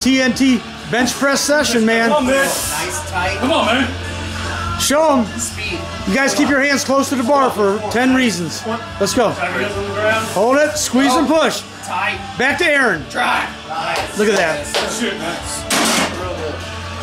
TNT bench press session, man. Come on, man. Nice tight Come on, man. Show them. speed. You guys keep your hands close to the bar for 10 reasons. Let's go. Hold it, squeeze and oh, push. Tight. Back to Aaron. Try. Look at that.